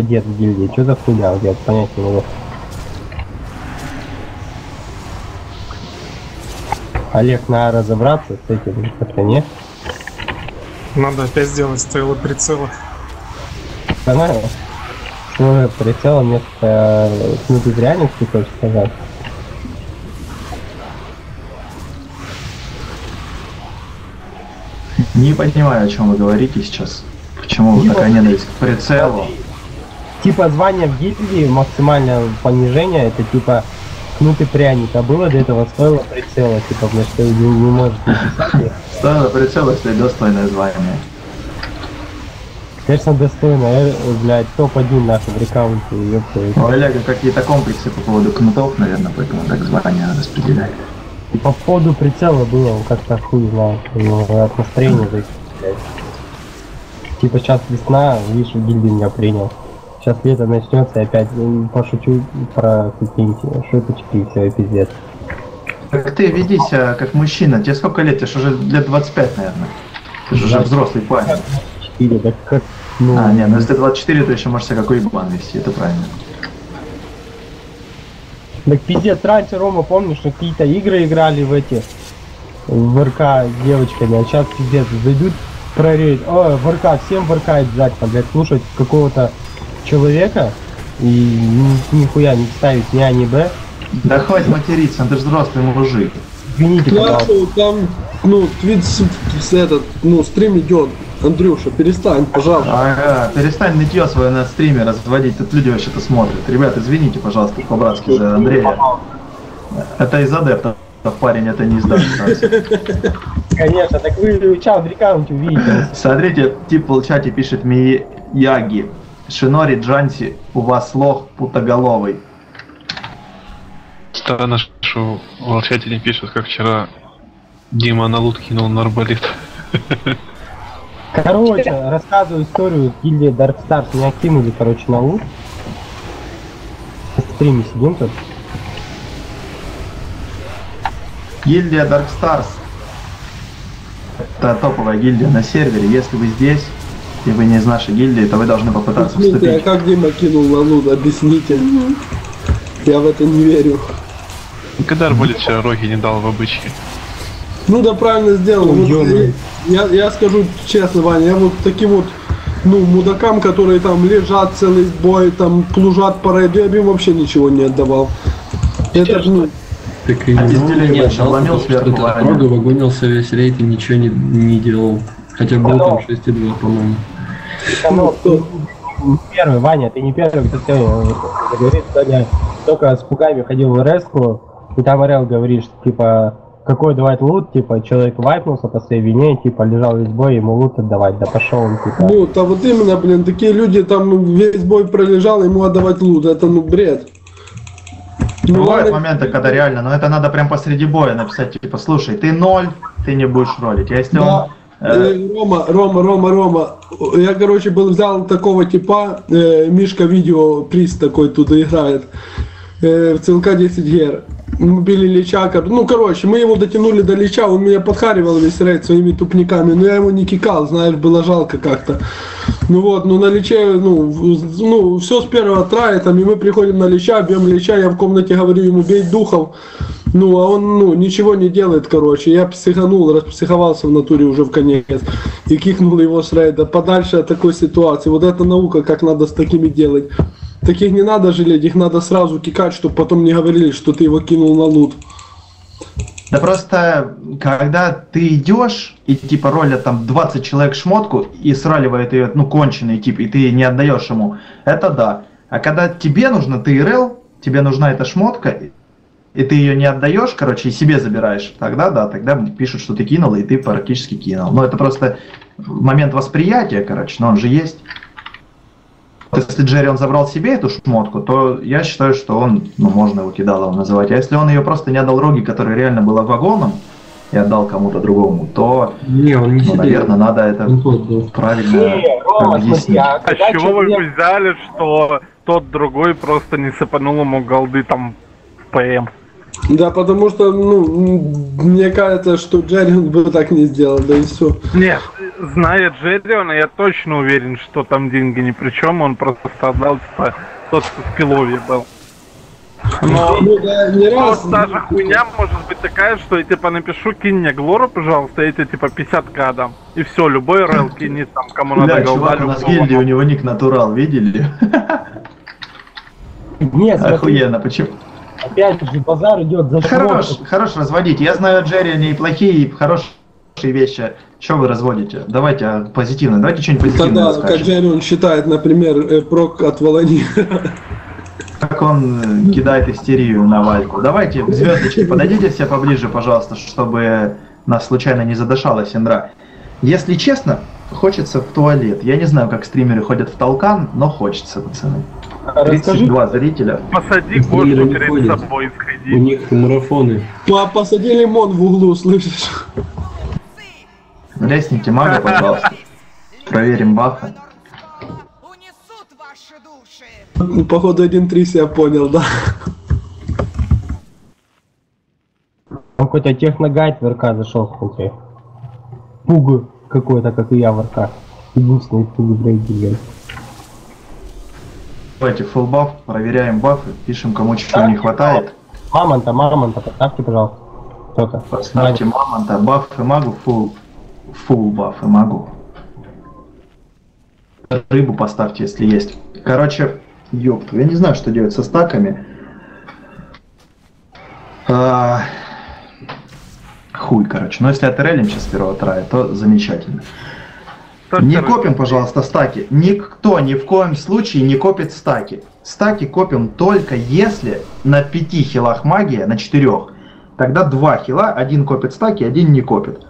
кадет в гильдии. Что за хуйня? Я понять не могу. Олег, надо разобраться с этим, как-то не? Надо опять сделать стрелы прицела. Понятно. Ну, прицел вместо э, книги реальности, хочешь сказать? Не понимаю, о чем вы говорите сейчас. Почему вы такая ненависть к прицелу? Типа звание в гильдии, максимальное понижение, это типа кнут и пряник, а было до этого стоило прицела, типа, потому что не, не может не писать. Стоило прицел, если достойное звание. Конечно, достойно, э, блядь, топ-1 нахуй в рекаунте, ёпта. У Олега какие-то комплексы по поводу кнутов, наверное, поэтому так звание распределяет. И по поводу прицела было как-то хуй знал, от настроения зависит, блядь. Типа сейчас весна, видишь, гильдии меня принял. Сейчас лето начнется, и опять пошучу про какие-нибудь шуточки и все, и пиздец. Так ты веди себя как мужчина. Тебе сколько лет? Ж уже лет 25, наверное. Ты же уже Да. взрослый парень. Или так как, ну, А, не, ну если 24, то еще можешь себя как уебан вести, это правильно. Так пиздец, раньше, Рома, помнишь, что какие-то игры играли в эти, в РК с девочками, а сейчас пиздец, зайдут проверить, о, в РК, всем в РК обязательно, блядь, слушать какого-то человека и ни- нихуя не ставить ни А, ни Б. Да хватит материться, ты же взрослый мужик. Извините, пожалуйста. Классу, там, ну, твит с, с этот, ну, стрим идет. Андрюша, перестань, пожалуйста. Ага, перестань нытье свое на стриме разводить, тут люди вообще-то смотрят. Ребят, извините, пожалуйста, по-братски за Андрея. Это из адептов, парень, это не из. Конечно, так вы чат в рекаунте увидите. Смотрите, тип в чате пишет Мияги. Шинори Джанси, у вас лох путоголовый. Странно, что в чате не пишут, как вчера Дима на лут кинул на арбалет. Короче, рассказываю историю гильдии Dark Stars. Меня кинули, короче, на лут. В стриме сидим тут. Гильдия Dark Stars. Это топовая гильдия на сервере. Если вы здесь, и вы не из нашей гильдии, то вы должны попытаться а вступить. как Дима кинул на луд, объясните. Я в это не верю. Когда арбалет вчера роги не дал в обычке. Ну да, правильно сделал. Ой, Вот, я, я скажу честно, Ваня, я вот таким вот, ну, мудакам, которые там лежат целый бой, там плужат по рейду, я бы им вообще ничего не отдавал. Это, ну, Так и А обломил потому что сверху. Рога вагонился весь рейд и ничего не, не делал. Хотя был там 6,2, по-моему. Ну, первый, Ваня, ты не первый, кто сегодня говорит, сегодня только с пугами ходил в РСку, и там РЛ говорит, что, типа, какой давать лут, типа, человек вайпнулся по своей вине, типа, лежал весь бой, ему лут отдавать, да пошел он, типа. ну, то вот именно, блин, такие люди там весь бой пролежал, ему отдавать лут, это ну бред. Ну, Бывают ладно, моменты, когда реально, но это надо прям посреди боя написать, типа, слушай, ты ноль, ты не будешь ролить. А если Да. он... э, Э, Рома, Рома, Рома, Рома. Я, короче, был взял такого типа, э, Мишка видео, приз такой тут играет. Э, в ЦЛК 10 гер. Мы били Лича, ну короче, мы его дотянули до Лича, он меня подхаривал весь рейд своими тупниками, но я его не кикал, знаешь, было жалко как-то. Ну вот, ну на Личе, ну, ну все с первого трая, там, и мы приходим на Лича, бьем Лича, я в комнате говорю ему, бей духов, ну, а он, ну, ничего не делает, короче. Я психанул, распсиховался в натуре уже в конец. И кикнул его с рейда подальше от такой ситуации. Вот это наука, как надо с такими делать. Таких не надо жалеть, их надо сразу кикать, чтобы потом не говорили, что ты его кинул на лут. Да просто, когда ты идешь, и типа ролят там 20 человек шмотку, и сраливает ее, ну, конченый тип, и ты не отдаешь ему, это да. А когда тебе нужно, ты ИРЛ, тебе нужна эта шмотка, и ты ее не отдаешь, короче, и себе забираешь, тогда да, тогда пишут, что ты кинул, и ты практически кинул. Но это просто момент восприятия, короче, но он же есть. Если Джерри он забрал себе эту шмотку, то я считаю, что он, ну, можно его кидалом называть. А если он ее просто не отдал Роги, который реально был вагоном, и отдал кому-то другому, то, Не, он не ну, наверное, надо это правильно Не, Рома, объяснить. а А с чего вы взяли, что тот другой просто не сыпанул ему голды там в ПМ? Да, потому что, ну, мне кажется, что Джеррион бы так не сделал, да и все. Нет, зная Джерриона, я точно уверен, что там деньги ни при чем, он просто отдал типа тот, кто в Пилове был. Но Ну, да, не раз. вот даже хуйня может быть такая, что я типа напишу, кинь мне Глору, пожалуйста, я тебе типа 50к дам. И все, любой РЛ кинет там, кому надо Бля, голда, чувак, у нас гильдии, у него ник натурал, видели? Нет, Охуенно, почему? Опять же, базар идет за Хорош, шмотку. хорош разводить. Я знаю Джерри не плохие, и хорошие вещи. Что вы разводите? Давайте а, позитивно. Давайте что-нибудь позитивное Тогда, как расскажем. Джеррион считает, например, э, прок от Волони. Как он э, кидает истерию на Вальку. Давайте, звездочки, подойдите все поближе, пожалуйста, чтобы нас случайно не задышала Синдра. Если честно, хочется в туалет. Я не знаю, как стримеры ходят в толкан, но хочется, пацаны. Расскажи, 32 зрителя. Посади не перед собой, У сходи. них марафоны. По- Посади лимон в углу, слышишь? Лестните мага, пожалуйста. Проверим ваши души. Походу, 1-3 себя понял, да. какой-то техногайд в РК зашел, смотри. Пуг какой-то, как и я в РК. Единственный пуг брейдинг. Давайте full баф, проверяем бафы, пишем кому чего не хватает. Мамонта, мамонта, поставьте, пожалуйста. Кто-то. Поставьте мамонта, баф и магу, full, full баф и магу. Рыбу поставьте, если есть. Короче, ёпту, я не знаю, что делать со стаками. А, Хуй, короче. Но если отрелим сейчас первого трая, то замечательно. Не копим, пожалуйста, стаки. Никто ни в коем случае не копит стаки. Стаки копим только если на 5 хилах магия, на 4. Тогда 2 хила, один копит стаки, один не копит.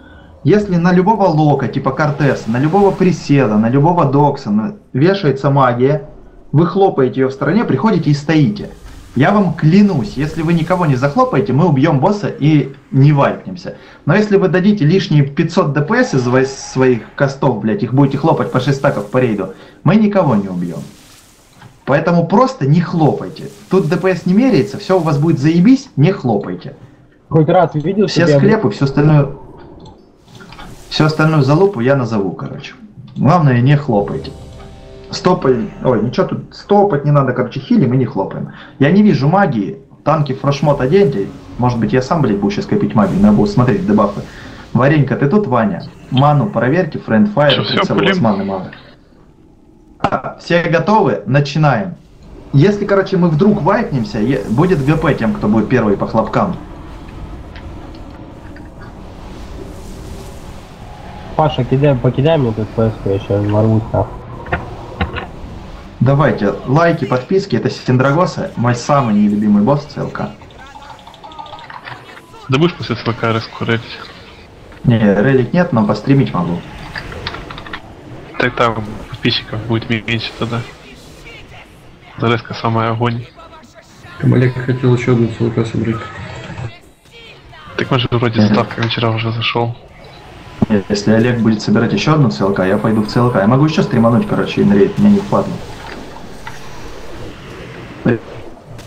Если на любого лока, типа Кортеса, на любого приседа, на любого докса вешается магия, вы хлопаете ее в стороне, приходите и стоите. Я вам клянусь, если вы никого не захлопаете, мы убьем босса и не вайпнемся. Но если вы дадите лишние 500 ДПС из во- своих костов, блядь, их будете хлопать по 6 стаков по рейду, мы никого не убьем. Поэтому просто не хлопайте. Тут ДПС не меряется, все у вас будет заебись, не хлопайте. Хоть раз видел Все себя- склепы, все остальное... Всю остальную залупу я назову, короче. Главное, не хлопайте. Стопай... Ой, ничего тут стопать не надо, короче, хилим и не хлопаем. Я не вижу магии. Танки фрошмот оденьте. Может быть, я сам, блядь, буду сейчас копить магию, надо будет смотреть дебафы. Варенька, ты тут, Ваня? Ману проверьте, френд файр, Всё, всё, прицел маны мало. А, Все готовы? Начинаем. Если, короче, мы вдруг вайпнемся, будет ГП тем, кто будет первый по хлопкам. Паша, кидай, покидай мне тут ПСК, я сейчас ворвусь нахуй. Давайте, лайки, подписки, это Синдрагоса, мой самый нелюбимый босс ЦЛК. Да будешь после СВК раскурить? Не, релик нет, но постримить могу. Так там подписчиков будет меньше тогда. Залезка самая огонь. Олег хотел еще одну ЦЛК собрать. Так мы же вроде ставка вчера уже зашел. Если Олег будет собирать еще одну ЦЛК, я пойду в ЦЛК. Я могу еще стримануть, короче, инрейд, мне не впадло.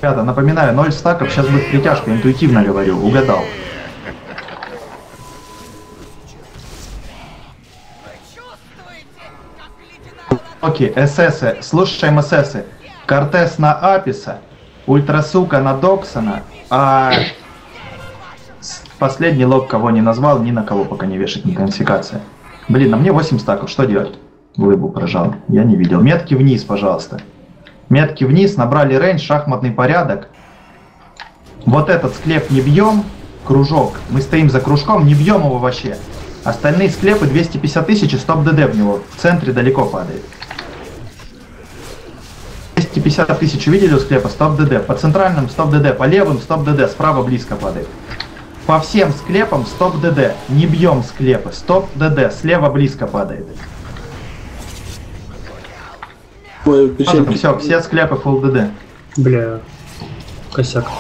Ребята, напоминаю, 0 стаков, сейчас будет притяжка, интуитивно говорю, угадал. Окей, ССы, слушаем ССы. Кортес на Аписа, Ультрасука на Доксона, а последний лог кого не назвал, ни на кого пока не вешать, ни конфикация. Блин, а мне 8 стаков, что делать? Глыбу прожал, я не видел. Метки вниз, пожалуйста. Метки вниз, набрали рейндж, шахматный порядок. Вот этот склеп не бьем, кружок. Мы стоим за кружком, не бьем его вообще. Остальные склепы 250 тысяч и стоп ДД в него. В центре далеко падает. 250 тысяч увидели у склепа, стоп ДД. По центральным стоп ДД, по левым стоп ДД, справа близко падает. По всем склепам стоп ДД. Не бьем склепы. Стоп ДД. Слева близко падает. Мое печенье. Все, все склепы full ДД. Бля, косяк.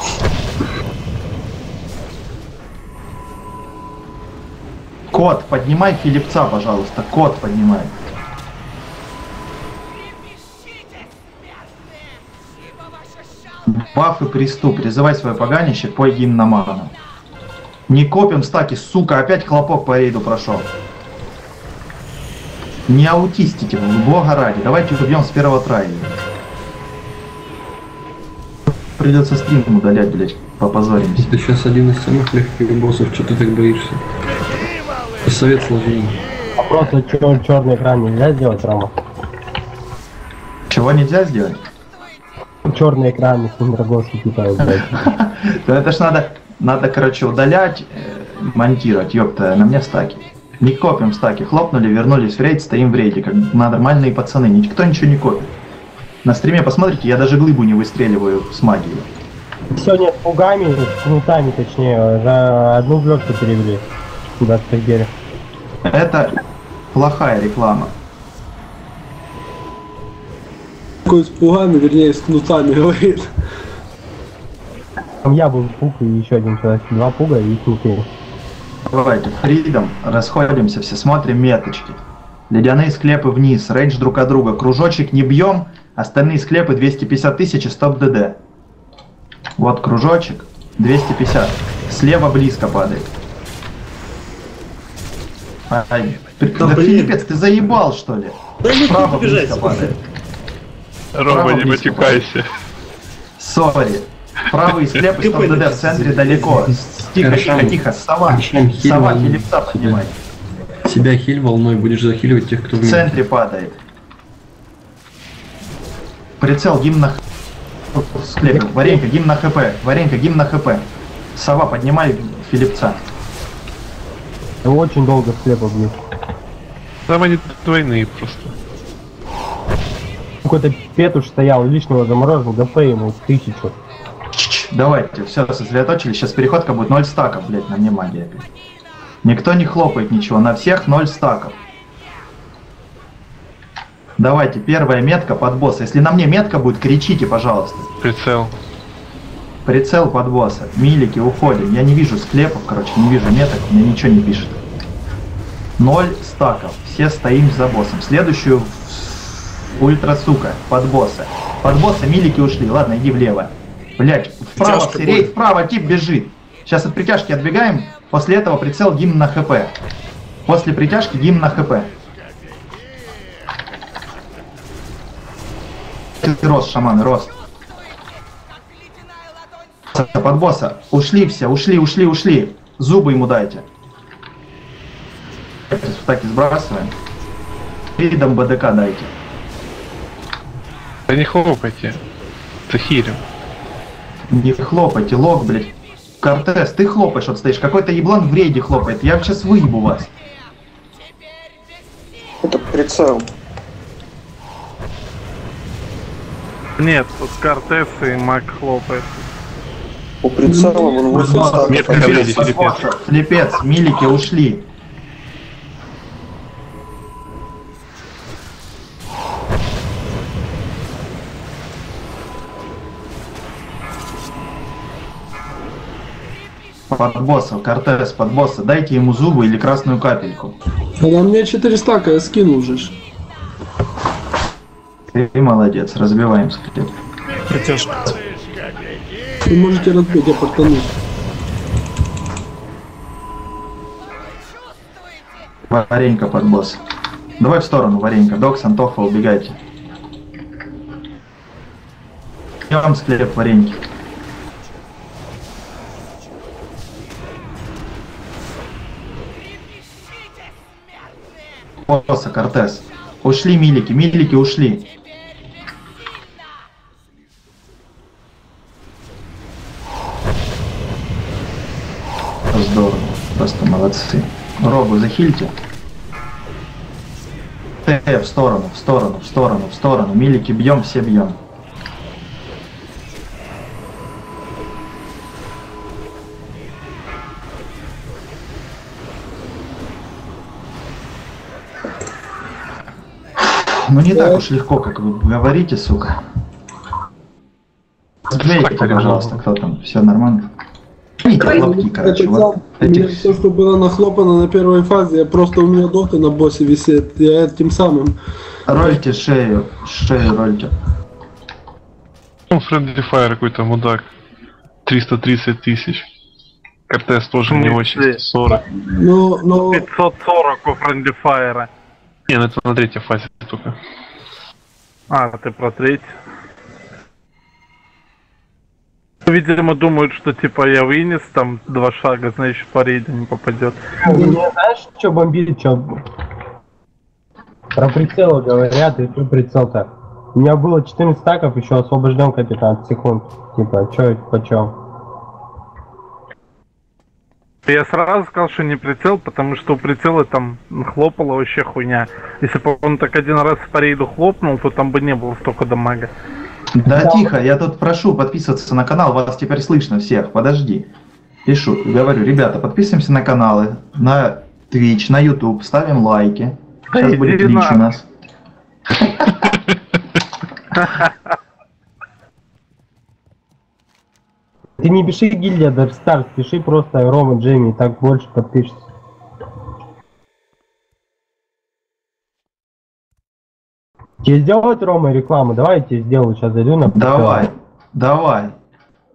Кот, поднимай Филипца, пожалуйста. Кот, поднимай. Ваша Бафы приступ. Призывай свое поганище, пой гимн на. Не копим стаки, сука, опять хлопок по рейду прошел. Не аутистите, вы, бога ради. Давайте убьем с первого трая. Придется стрим удалять, блять, попозоримся. Это сейчас один из самых легких боссов, что ты так боишься? И совет сложнее. А просто черный экран нельзя сделать, Рома? Чего нельзя сделать? Черный экран, если не работает, типа, блядь. Да это ж надо, надо, короче, удалять, э, монтировать, ёпта, на мне стаки. Не копим стаки, хлопнули, вернулись в рейд, стоим в рейде, как нормальные пацаны, никто ничего не копит. На стриме посмотрите, я даже глыбу не выстреливаю с магией. Сегодня с пугами, с кнутами, точнее, за одну блёдку перевели. Куда в берег. Это плохая реклама. Такой с пугами, вернее, с кнутами говорит. Там я был пуг и еще один человек. Два пуга и кнуты. Давайте, фридом, расходимся, все смотрим меточки. Ледяные склепы вниз, рейндж друг от друга, кружочек не бьем, остальные склепы 250 тысяч и стоп ДД. Вот кружочек, 250. Слева близко падает. Ай, Да да. Филиппец, ты заебал что ли? Да побежать. близко падает. Рома, Право не матюкайся. Сори. Правый склеп и стоп ДД в центре далеко. Тихо, тихо, тихо, сова. Хорошо, Сова. Филиппца поднимай. Себя хиль волной, будешь захиливать тех, кто в В центре падает. Прицел гимн на склепе. Варенька, гимн на хп. Варенька, гимн на хп. Сова, поднимай Филиппца. И очень долго склепа бьют. Там они двойные просто. Какой-то петуш стоял, лишнего заморозил, ГП ему тысячу. Давайте, все, сосредоточились. Сейчас переходка будет 0 стаков, блять, на мне магия. Никто не хлопает ничего, на всех 0 стаков. Давайте, первая метка под босса. Если на мне метка будет, кричите, пожалуйста. Прицел. Прицел под босса. Милики, уходим. Я не вижу склепов, короче, не вижу меток, мне ничего не пишет. Ноль стаков. Все стоим за боссом. Следующую ультра сука, под босса. Под босса милики ушли. Ладно, иди влево. Блять, вправо, рейд будет. вправо, тип бежит. Сейчас от притяжки отбегаем. После этого прицел гимн на хп. После притяжки гимн на хп. Рост, шаманы, рост. Под босса. Ушли все, ушли, ушли, ушли. Зубы ему дайте. Так и сбрасываем. Ридом БДК дайте. Да не хлопайте. Захилим. Не хлопайте, лог, блядь. Кортес, ты хлопаешь, вот стоишь. Какой-то еблан в рейде хлопает. Я сейчас выебу вас. Это прицел. Нет, тут Кортес и Мак хлопает. У прицела вон Под 8 босса. стаков. Под босса, Кортес, под босса. Дайте ему зубы или красную капельку. А на мне 4 стака, я скинул же. Ты молодец, разбиваем склеп. Притяжка. Вы можете разбить, я портанусь. Варенька под босс. Давай в сторону, Варенька. Докс, Антоха, убегайте. Идем склеп Вареньки. Босса, Кортес. Ушли милики, милики ушли. Здорово, просто молодцы. Робу захильте. Э, в сторону, в сторону, в сторону, в сторону. Милики бьем, все бьем. Ну не так уж легко, как вы говорите, сука. Сбейте, пожалуйста, кто там, все нормально. Видите, лапки, короче, вот этих все, что было нахлопано на первой фазе, я просто у меня доты на боссе висит. Я тем самым. Рольте шею, шею рольте. Ну, Friendly Fire какой-то мудак. 330 тысяч. Кортес тоже не очень, 140. Ну, ну, 540 у Friendly Fire. Не, ну это на третьей фазе только. А, ты про третий. Видимо, думают, что типа я вынес там два шага, значит по рейду не попадет. Мне знаешь, что бомбит, что? Про прицелы говорят, и что прицел-то? У меня было 14 стаков, еще освобожден к 15 секунд. Типа, чё это почем? Я сразу сказал, что не прицел, потому что у прицела там хлопала вообще хуйня. Если бы он так один раз по рейду хлопнул, то там бы не было столько дамага. Да тихо, я тут прошу подписываться на канал, вас теперь слышно всех, подожди. Пишу, говорю, ребята, подписываемся на каналы, на Twitch, на YouTube, ставим лайки. Сейчас Иди будет Twitch у нас. Ты не пиши гильдия Stars, пиши просто Рома Джейми, так больше подпишется. Тебе сделать, Рома, рекламу? Давай я тебе сделаю, сейчас зайду на... Давай, давай,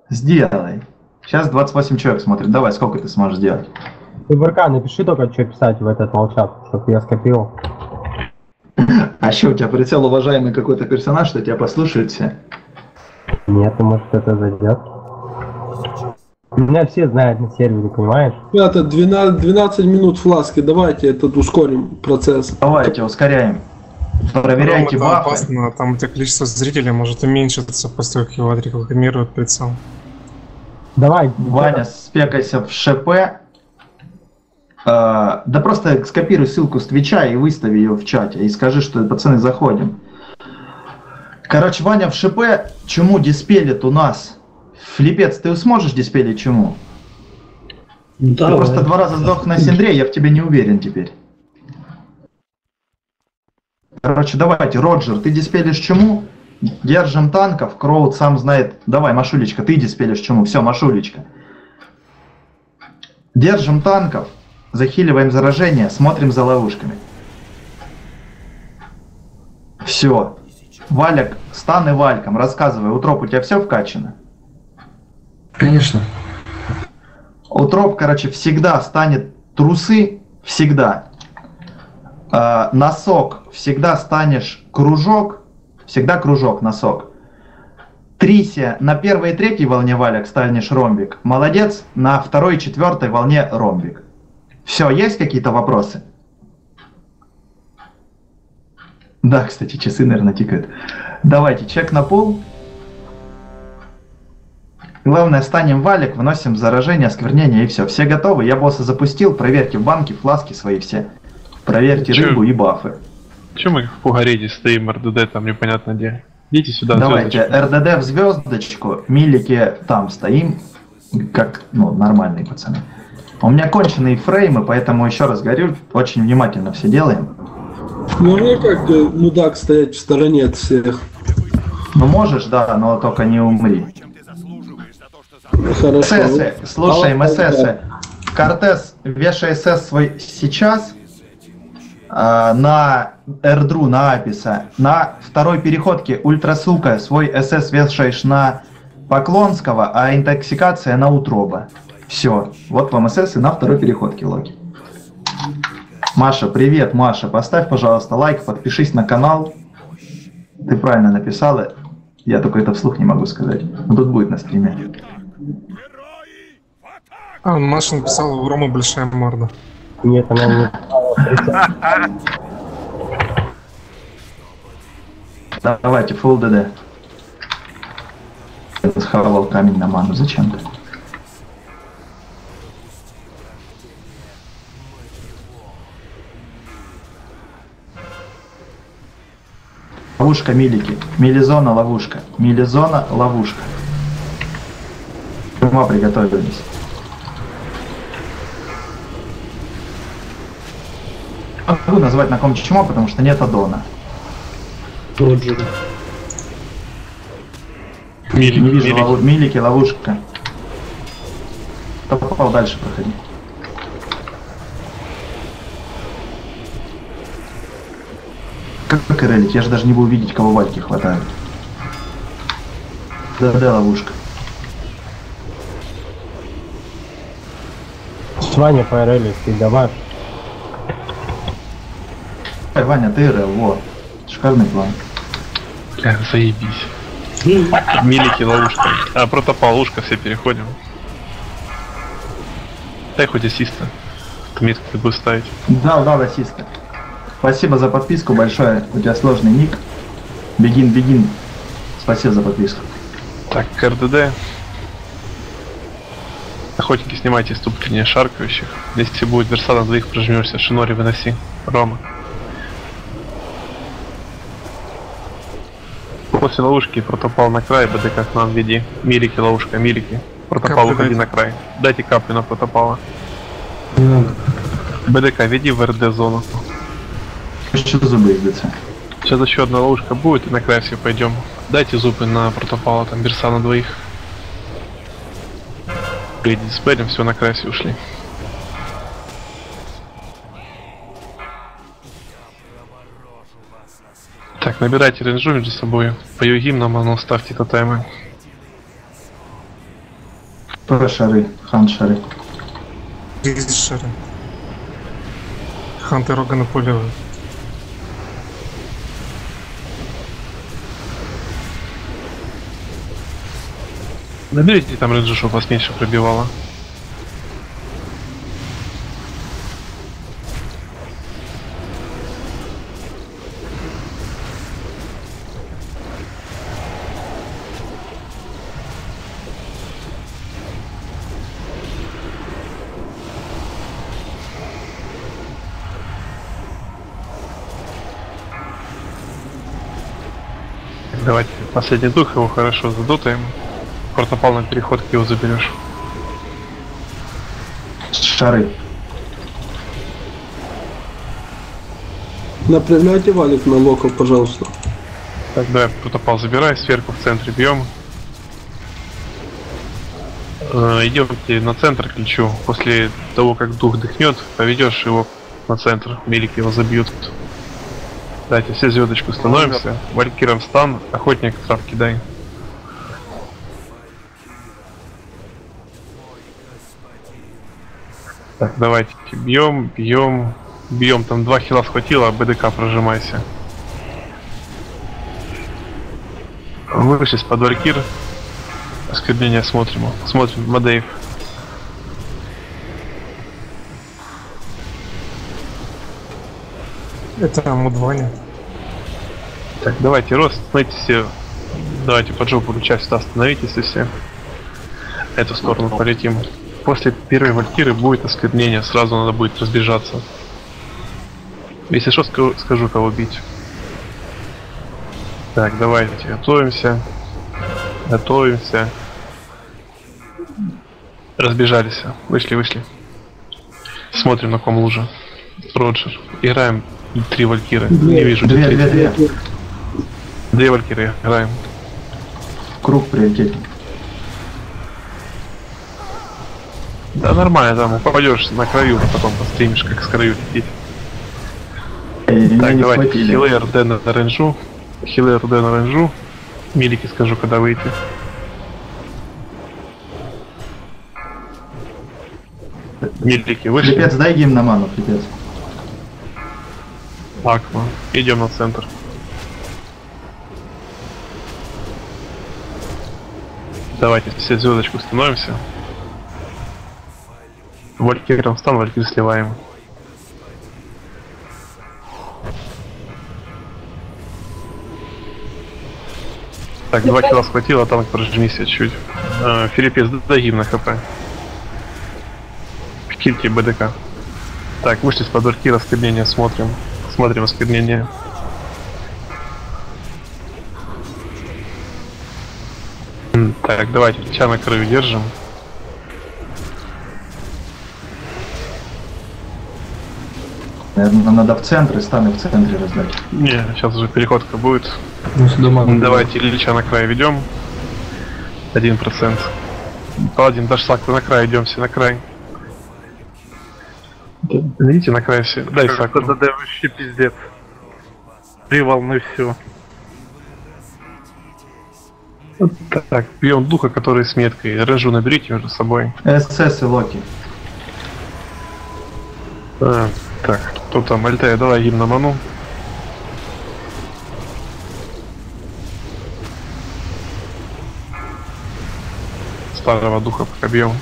сделай. Сейчас 28 человек смотрит, давай, сколько ты сможешь сделать? Ты в РК напиши только, что писать в этот волчат, чтобы я скопил. А что, у тебя прицел уважаемый какой-то персонаж, что тебя послушают все? Нет, может это зайдет. Меня все знают на сервере, понимаешь? ребята, 12, 12 минут фласки, давайте этот ускорим процесс. Давайте, ускоряем. Проверяйте это бафы. опасно, там тебя количество зрителей может уменьшиться после того, как его отрекламируют прицел. Давай, Ваня, спекайся в ШП. А, да просто скопируй ссылку с Твича и выстави ее в чате. И скажи, что пацаны заходим. Короче, Ваня в ШП чему диспелит у нас? Флипец, ты сможешь диспелить чему? Ну, Ты просто два раза сдох на Синдре, я в тебе не уверен теперь. Короче, давайте, Роджер, ты диспелишь чему? Держим танков, Кроуд сам знает. Давай, Машулечка, ты диспелишь чему? Все, Машулечка. Держим танков, захиливаем заражение, смотрим за ловушками. Все. Валяк, станы вальком, рассказывай, утроп, у тебя все вкачано? Конечно. Утроп, короче, всегда станет трусы, всегда. А, носок, всегда станешь кружок, всегда кружок, носок. Трися, на первой и третьей волне валик станешь ромбик. Молодец, на второй и четвертой волне ромбик. Все, есть какие-то вопросы? Да, кстати, часы, наверное, тикают. Давайте, чек на пол. Главное, станем валик, выносим заражение, осквернение и все. Все готовы? Я босса запустил. Проверьте банки, фласки свои все. Проверьте Чё? рыбу и бафы. Чем мы в Пугареде стоим, РДД там непонятно где? Идите сюда, Давайте, звездочку. РДД в звездочку, милики там стоим, как, ну, нормальные пацаны. У меня конченые фреймы, поэтому еще раз говорю, очень внимательно все делаем. Можно как э, мудак стоять в стороне от всех? Ну можешь, да, но только не умри. СС, слушаем, СС. Кортес, вешай СС свой сейчас а, на Эрдру, на Аписа. На второй переходке Ультрасука свой СС вешаешь на Поклонского, а интоксикация на Утроба. Все, вот вам СС и на второй переходке логи. Маша, привет, Маша. Поставь, пожалуйста, лайк, подпишись на канал. Ты правильно написала. Я только это вслух не могу сказать. Но тут будет на стриме. А, Маша написала, у Ромы большая морда. Нет, она не... Да, Давайте, full ДД. Я схавал камень на ману зачем-то. Ловушка милики. Милизона ловушка. Милизона ловушка. Ума приготовились. Могу назвать на ком чмо, потому что нет аддона. Роджер. Милик, Не вижу милик. лову- милики, ловушка. Кто попал дальше, проходи. Как, как релить? Я же даже не буду видеть, кого вальки хватает. ДД ловушка. Ваня ПРЛ, ты давай. Эй, Ваня, ты РЛ, вот. Шикарный план. Бля, заебись. Милики ловушка. А, протопал ловушка, все переходим. Дай хоть ассиста. Метку ты будешь ставить. Да, да, расиста. Спасибо за подписку большое. У тебя сложный ник. Бегин, бегин. Спасибо за подписку. Так, РДД. Охотники, снимайте ступени шаркающих. Если будет верса на двоих, прожмешься. Шинори выноси. Рома. После ловушки протопал на край, БДК к нам веди. Милики ловушка, милики. Протопал Капли уходи дайте. на край. Дайте каплю на протопала. Не надо. БДК, веди в РД зону. Что зубы издаться? Сейчас еще одна ловушка будет, и на край все пойдем. Дайте зубы на протопала, там берса на двоих. Перед дисплеем все на край все ушли. Так, набирайте рейнджу между собой. По ее гимнам, а ну ставьте тотемы. Кто шары? Хан шары. Здесь шары. Ханты Рога на поле. Наберите там рейнджу, чтобы вас меньше пробивало. Давайте последний дух его хорошо задутаем. Протопал на переход его заберешь. Шары. Направляйте валик на локов, пожалуйста. Так, да, протопал забирай, сверху в центре бьем. Э, идемте на центр ключу. После того, как дух дыхнет, поведешь его на центр. Велик его забьют. Дайте все звездочку становимся. Валькиром стан, охотник трав кидай. Так, давайте бьем, бьем, бьем. Там два хила схватило, а БДК прожимайся. Вышли под Валькир. Оскорбление смотрим. Смотрим, Мадейв. Это Мудваня. Так, давайте, рост, знаете все. Давайте под жопу часть остановитесь и все. Эту сторону полетим. После первой валькиры будет осквернение, сразу надо будет разбежаться. Если что, скажу, кого бить. Так, давайте, готовимся. Готовимся. Разбежались. Вышли, вышли. Смотрим на ком лужа. Роджер. Играем три валькиры. Не вижу Две, две, две. Две валькиры играем. Круг приоритетный. Да нормально, там упадешь на краю, потом постримишь, как с краю лететь. Меня Так, давайте, хилы РД на рейнджу. Хилы РД на рейнджу. Милики скажу, когда выйти. Милики вышли. Флипец, дай гимн на ману, флипец. Аква. Идем на центр. Давайте все звездочку становимся. Валькиром стан, Валькир сливаем. Так, два кило схватило, танк прожмись чуть. Э, Филиппец, дай гимн на хп. Кильте БДК. Так, вышли с-под Валькира, осквернение смотрим. Смотрим осквернение. Так, давайте, ча на краю держим. Наверное, нам надо в центр и станы в центре раздать. Не, сейчас уже переходка будет. Ну, сюда мало. Давайте Ильича на край ведем. Один процент. Паладин, дашь саку на край, идем все на край. Видите, на край все. Дай саку. ДД вообще пиздец. Три волны все. Так, бьем духа, который с меткой. Рыжу наберите между собой. СС и Локи. А, так, кто там? Альтая, давай гимн ману. Старого духа пока бьем.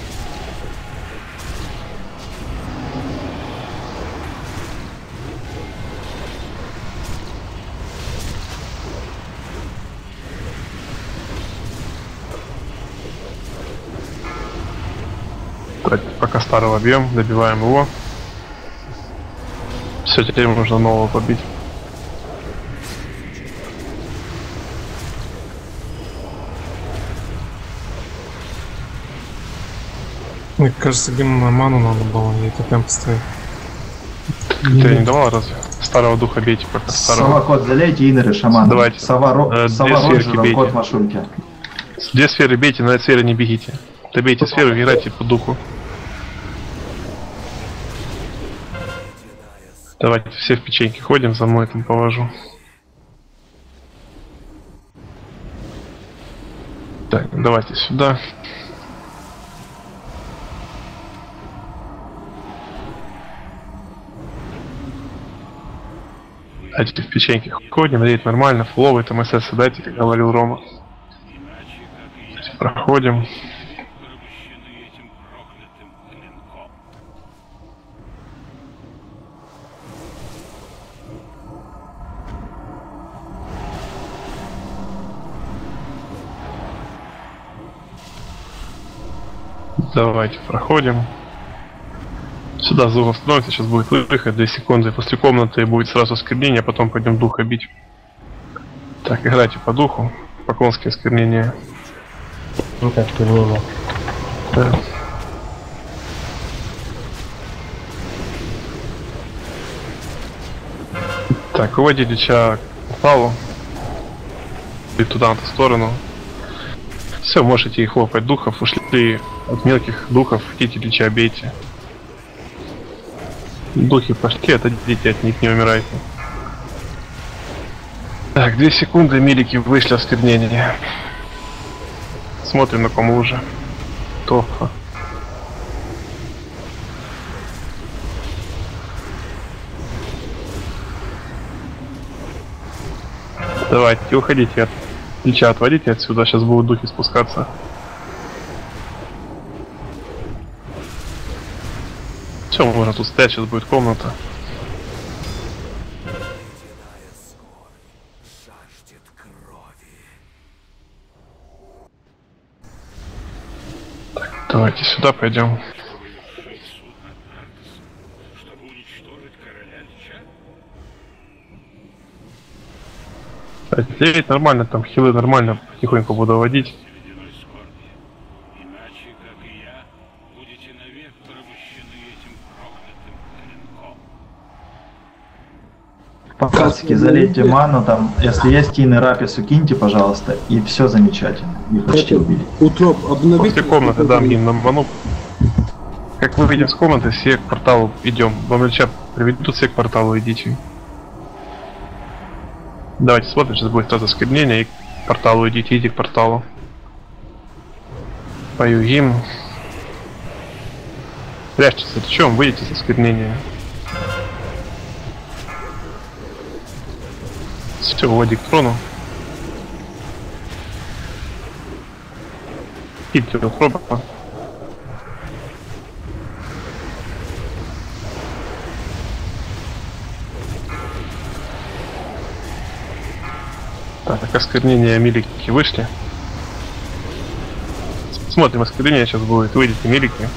Так, пока старого бьем, добиваем его. Все, теперь нужно нового побить. Мне кажется, гимн на ману надо было, и это темп стоит. Ты не давал разве? Старого духа бейте пока. Сова Старого. кот залейте, Инеры шаман. Давайте. Сова, ро... Э, Сова две сферки Роджера, бейте. кот Машульки. Две сферы бейте, на сферы не бегите. Добейте сферу, играйте по духу. Давайте все в печеньки ходим, за мной там повожу. Так, давайте сюда. Давайте в печеньки ходим, рейд нормально, фловый там СС дайте, как говорил Рома. Проходим. Давайте проходим. Сюда зуб становится, сейчас будет выход, 2 секунды. После комнаты будет сразу осквернение, а потом пойдем духа бить. Так, играйте по духу. Поклонские осквернения. Ну как вернее. Да. Так, уводи Лича к Павлу. И туда, на ту сторону. Все, можете их хлопать духов. Ушли от мелких духов. Хотите Лича, бейте. Духи пошли, отойдите от них, не умирайте. Так, две секунды, милики вышли осквернение. Смотрим на кому уже. Тоха. Давайте, уходите от плеча, отводите отсюда, сейчас будут духи спускаться. Все, можно тут стоять, сейчас будет комната. Так, давайте сюда пойдем. Девять нормально, там хилы нормально, потихоньку буду водить. По-братски залейте ману там, если есть Ины Рапису, киньте, пожалуйста, и все замечательно. И почти убили. Утроп, обновить. После комнаты дам им на ману. Как вы выйдем с комнаты, все к порталу идем. Вам Ильича приведут все к порталу, идите. Давайте смотрим, сейчас будет сразу скребнение и к порталу идите, идите к порталу. Пою гимн. Прячьтесь, чем? Выйдите со скребнения. Все, уводи к трону. Идите в проба. Так, осквернение милики вышли. Смотрим, осквернение сейчас будет. Выйдите милики.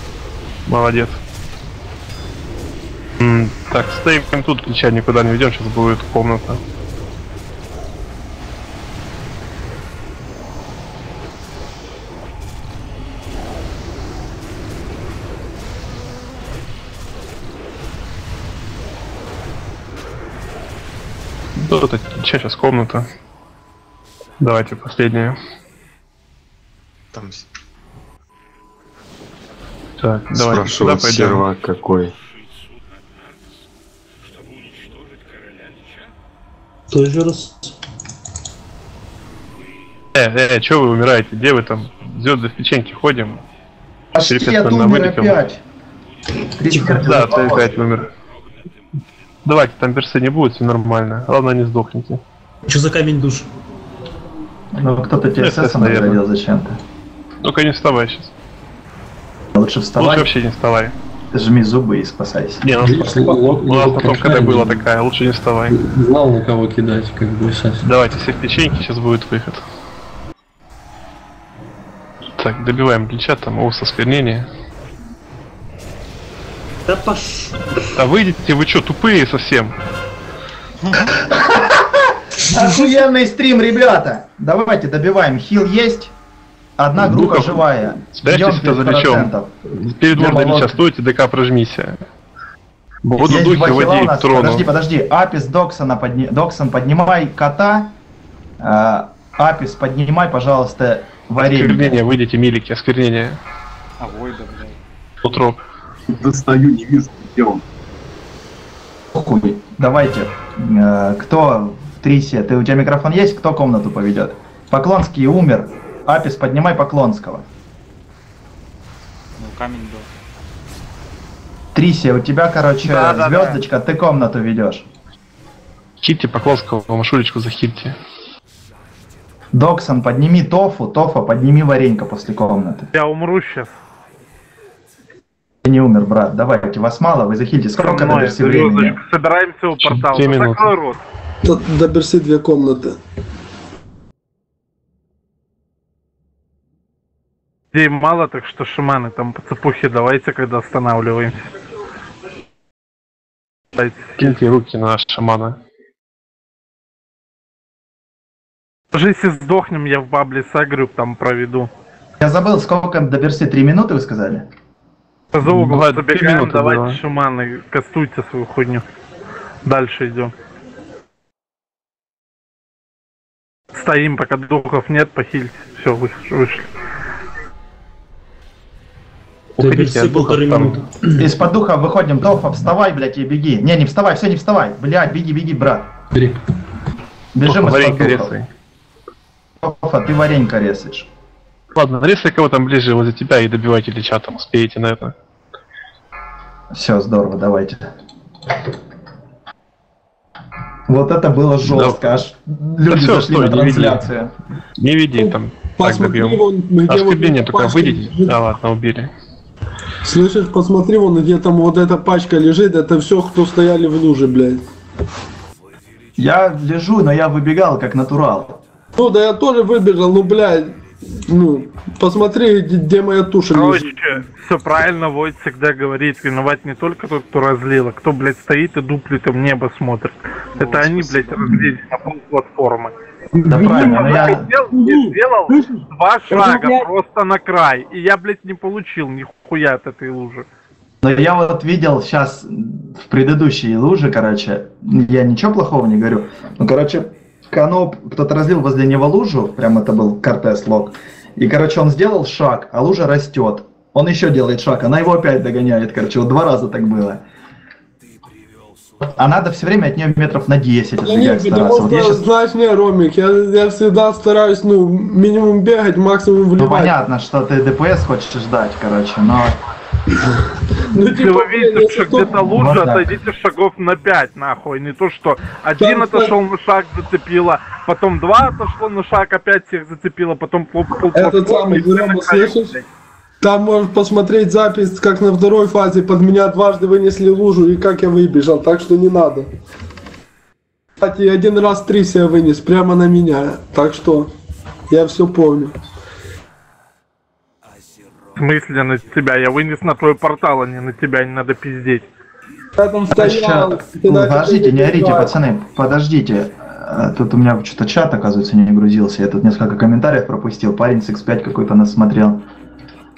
Молодец. М, так, стоим тут, ключа никуда не ведем, сейчас будет комната. Это сейчас комната. Давайте последнее. Там Так, давайте сюда спрашивают пойдем. сервак какой. Кто еще раз? Э, э, чё вы умираете? Где вы там? Звезды в печеньке ходим? Почти я умер опять. Смерти Да, ты опять умер. Давайте, там персы не будет, все нормально. Главное, не сдохните. Что за камень душ? Ну, кто-то тебе СС наградил зачем-то. Только не вставай сейчас. Лучше Лучше вставай, вообще не вставай. жми зубы и спасайся. Не, у нас, Если у нас потом когда была такая, лучше не вставай. Знал на кого кидать, как бы сейчас. Давайте все в печеньки, сейчас будет выход. Так, добиваем Глича, там его сосквернение. Да пош... А выйдите, вы что, тупые совсем? Охуенный стрим, ребята! Давайте добиваем. Хил есть. Одна группа Духов, живая. Спрячьтесь Идем за Личом. 5%. Перед молод. Лича стойте, ДК прожмися. Буду Есть духи, води к трону. Подожди, подожди. Апис Доксона подни... Доксон, поднимай кота. А, Апис, поднимай, пожалуйста, варенье. Осквернение, выйдите, милики, осквернение. А Войда, блядь. Утроп. Достаю, не вижу, где он. Хуй. Давайте. Э, Кто в Трисе? Ты, у тебя микрофон есть? Кто комнату поведет? Поклонский умер. Апис, поднимай Поклонского. Ну, камень был. Трисия, у тебя, короче, Да, да, да. звездочка, ты комнату ведешь. Хильте Поклонского, Машулечку захильте. Доксон, подними Тофу, Тофа, подними Варенька после комнаты. Я умру сейчас. Не умер, брат. Давайте, вас мало, вы захильте. Сколько до версии времени? Собираемся у портала. Закрой рот. До, до Берсы две комнаты. Людей мало, так что шаманы там по цепухе давайте, когда останавливаемся. Киньте руки на шамана. Даже если сдохнем, я в бабле сагрю там проведу. Я забыл, сколько до версии? Три минуты вы сказали? За угол две забегаем, минуты давайте было. шаманы, кастуйте свою хуйню. Дальше идем. Стоим, пока духов нет, похильте. Все, вышли. Уходите от духов, там минуты. Из-под духа выходим. Тофа, вставай, блядь, и беги. Не, не вставай, все, не вставай. Блядь, беги, беги, брат. Бери. Бежим из-под резай. Тофа, ты варенька резаешь. Ладно, нарезай кого там ближе возле тебя и добивайте Лича, там успеете на это. Все, здорово, давайте. Вот это было жестко, аж люди всё, зашли стой, на не веди. трансляцию. Не веди там. Так Посмотри добьем. вон, где вот Оскорбление эта только выйдите. Да ладно, убили. Слышишь, посмотри вон, где там вот эта пачка лежит, это все, кто стояли в луже, блядь. Я лежу, но я выбегал как натурал. Ну да я тоже выбежал, ну блядь. Ну, посмотри, где, моя туша лежит. Короче, все правильно, Войт всегда говорит, виноват не только тот, кто разлил, а кто, блядь, стоит и дуплитом небо смотрит. Это они, блядь, разлили на пол платформы. Да правильно, но я... Хотел и сделал два шага просто на край. И я, блядь, не получил нихуя от этой лужи. Но я вот видел сейчас в предыдущей луже, короче, я ничего плохого не говорю. Ну, короче, Каноп, кто-то разлил возле него лужу, прям это был Кортес лог. И, короче, он сделал шаг, а лужа растет. Он еще делает шаг, она его опять догоняет, короче, вот два раза так было. А надо все время от нее метров на 10 Да нет, отбегать стараться. потому Вот я щас- знаешь, не, Ромик, я, я всегда стараюсь, ну, минимум бегать, максимум Ну, вливать. понятно, что ты ДПС хочешь ждать, короче, но... Ну, Если вы видите, если что где-то так. отойдите шагов на 5, нахуй. Не то, что один отошел на шаг, зацепило, потом два отошло на шаг, опять всех зацепило, потом пол, Этот самый, краю, слышишь? Там можешь посмотреть запись, как на второй фазе под меня дважды вынесли лужу и как я выбежал, так что не надо. Кстати, один раз три себя вынес прямо на меня, так что я все помню. Смысле на тебя? Я вынес на твой портал, а не на тебя, не надо пиздеть. Я там стоял, Подождите, не орите, пацаны, подождите. Э, Тут у меня что-то чат, оказывается, не грузился. Я тут несколько комментариев пропустил. Парень с X5 какой-то нас смотрел.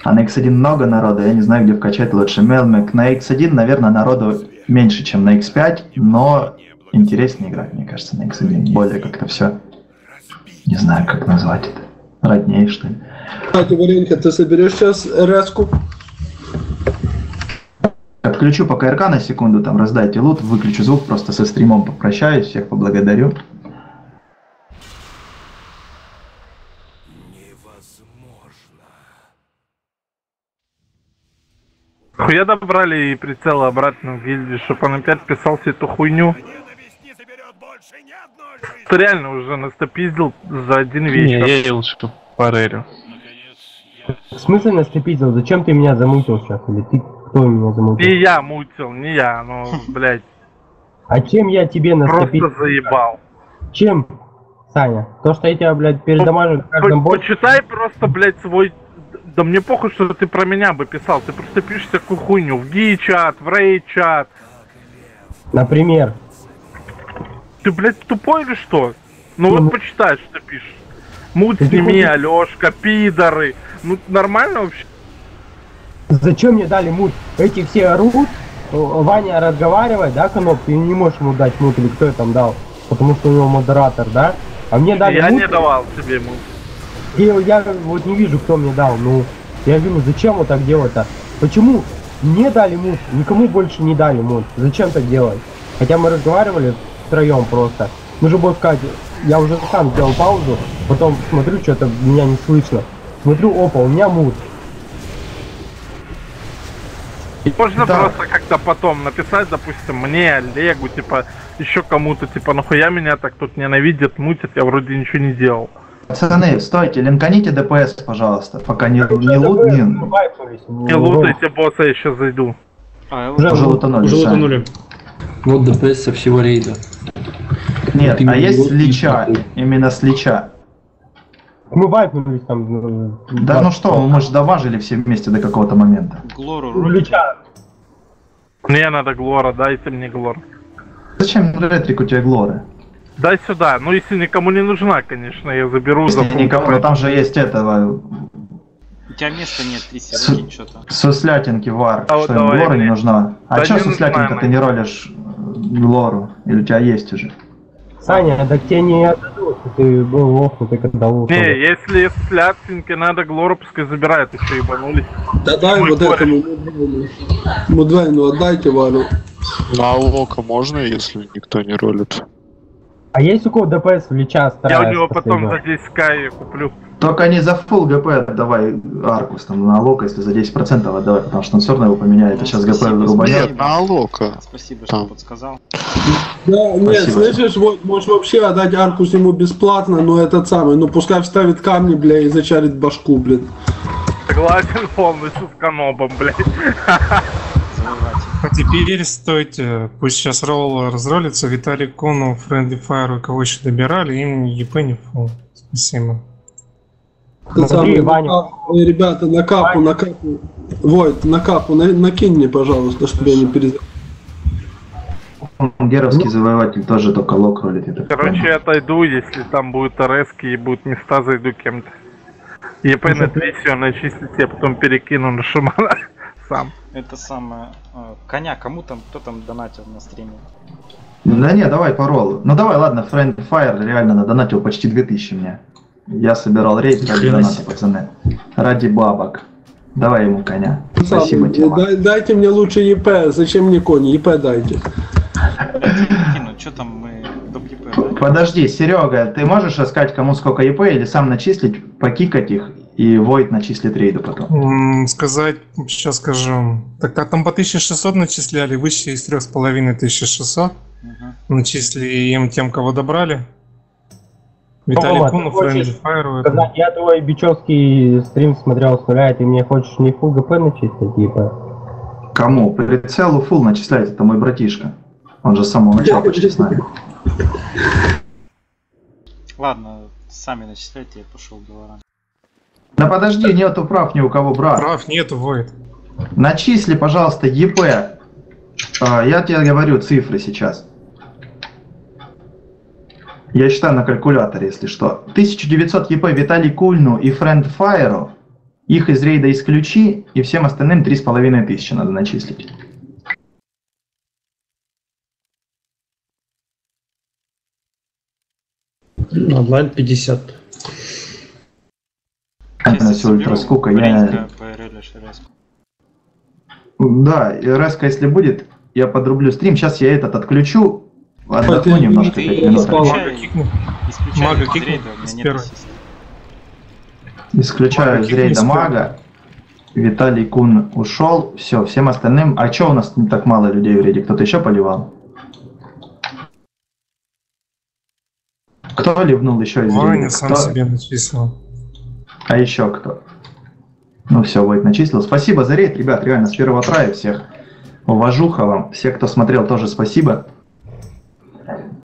А на X1 много народа, я не знаю, где вкачать лучше. Мелмик. На X1, наверное, народу меньше, чем на X5, но интереснее играть, мне кажется, на X1. Более как-то все. Не знаю, как назвать это. Роднее, что ли. Кстати, Варенька, ты соберешь сейчас резку? Отключу пока РК на секунду, там раздайте лут, выключу звук, просто со стримом попрощаюсь, всех поблагодарю. Хуя добрали и прицел обратно в гильдию, чтобы он опять писал всю эту хуйню. Ты реально уже настопиздил за один Не, вечер. я ей лучше парерю. В смысле наступил? Зачем ты меня замутил сейчас? Или ты кто меня замутил? Не я мутил, не я, ну, блядь, А чем я тебе наступил? просто заебал. Чем, Саня? То, что я тебя, блядь, передамажу на каждом По- боте? Почитай просто, блядь, свой... Да мне похуй, что ты про меня бы писал. Ты просто пишешь всякую хуйню. В ги-чат, в рей-чат. Например. Ты, блядь, тупой или что? Ну Ну, вот почитай, что ты пишешь. Муть сними. Алёшка, пидоры. Ну нормально вообще? Зачем мне дали мут? Эти все орут, о, Ваня разговаривает, да, Коноп? Ты не можешь ему дать мут, или кто это там дал? Потому что у него модератор, да? А мне дали Я мут, не давал тебе мут. и я вот не вижу, кто мне дал. Ну, я говорю, зачем вот так делать-то? Почему мне дали мут, никому больше не дали мут? Зачем так делать? Хотя мы разговаривали втроем просто. Мы же будем сказать, я уже сам сделал паузу, потом смотрю, что-то меня не слышно. Смотрю, опа, у меня мут. Можно Да. просто как-то потом написать, допустим, мне, Олегу, типа, еще кому-то, типа, нахуя меня так тут ненавидят, мутят, я вроде ничего не делал. Пацаны, стойте, линканите ДПС, пожалуйста, пока не, не лут, не... Не лутайте босса, я сейчас зайду. А, Уже Уже лутанули. Уже Сань. утонули. Вот ДПС со всего рейда. Нет, а есть вот с лича, и- именно с лича. Мы вайпнулись там. ну, Да ну что, мы же дамажили все вместе до какого-то момента. Глору ну, ролик. Лича. Мне надо Глора, дайте мне Глор. Зачем ретрик у тебя глоры? Дай сюда. Ну, если никому не нужна, конечно, я заберу за Если никому, но там же есть этого, У тебя места нет, Трися, С- выкинь что-то. суслятинки вар, А вот что им давай глора не нужна. А Да чё суслятинка, ты не ролишь э, глору? Или у тебя есть уже? Саня, так тебе не отдадут, ты был лохнутый, когда лохнул. Не, если слятинки надо Глору, пускай забирают, еще ебанулись. Да дай Мой вот кореш. этому. Мудвайну отдайте Вару. На Лока можно, если никто не ролит? А есть у кого ДПС в Лича Я у него потом за последнего? 10к ее куплю. Только не за full ГП давай Аркус, там на лока, если за 10% отдавай, потому что он все равно его поменяет, а сейчас ГП Спасибо, рубанет. Нет, на Лока. Спасибо, Там. что подсказал. Да, нет, Спасибо. слышишь, вот, можешь вообще отдать Аркус ему бесплатно, но этот самый, ну пускай вставит камни, бля, и зачарит башку, блин. Согласен полностью с Канобом, блядь. Теперь стойте, пусть сейчас ролл разролится, Виталий Кону, Френди Файр, кого еще добирали, им ЕП не фул. Спасибо. Смотри, Ваня. на ребята, на капу, на капу. Войт, на капу, на- накинь мне, пожалуйста, чтобы я не перез... Геровский завоеватель тоже только лок ролит. я Короче, понял. я отойду, если там будут РСки и будут места, зайду кем-то. ЕП на 200 начислить, я потом перекину на Шимана сам. Это самое... э, Коня, кому там, кто там донатил на стриме? Да не, давай по роллу. Ну давай, ладно, Friend Fire реально надонатил почти 2000 мне. Я собирал рейд ради доната, себе. пацаны. Ради бабок. Давай ему коня. Спасибо тебе. Дай- дайте мне лучше ЕП, зачем мне кони, ЕП дайте. Что там мы... Подожди, Серега, ты можешь рассказать, кому сколько ЕП, или сам начислить, покикать их, и Войт начислит рейду потом? Сказать, сейчас скажу. Так а там по 1600 начисляли, выше из 3500 1600. Мгм. Начислили им тем, кого добрали. Виталий ты хочешь Френди Файру. это- Сказать, я твой бичевский стрим смотрел с нуля, и ты мне хочешь не фул ГП начислить, типа? Кому? Прицелу фул начисляет, это мой братишка. Он же с самого начала почти с нами. Ладно, сами начисляйте, я пошел Белоран. Да подожди, нету прав ни у кого, брат. Прав нету, Войт. Начисли, пожалуйста, ЕП. А, я тебе говорю цифры сейчас. Я считаю на калькуляторе, если что. 1900 ЕП Виталий Кульну и Френд Файеру. Их из рейда исключи, и всем остальным 3500 надо начислить. Онлайн 50. Все ультра скука. Я... Да, резко, если будет, я подрублю стрим. Сейчас я этот отключу. Отдохну немножко, ты спал. Мага кикнул. Исключаю из рейда мага. Виталий Кун ушел. Все, всем остальным. А что у нас не так мало людей в рейде? Кто-то еще поливал? Кто ливнул еще из Ваня рейда? сам Кто? себе начислил. А еще кто? Ну все, Войт начислил. Спасибо за рейд, ребят, реально, с первого трая всех. Уважуха вам. Все, кто смотрел, тоже спасибо.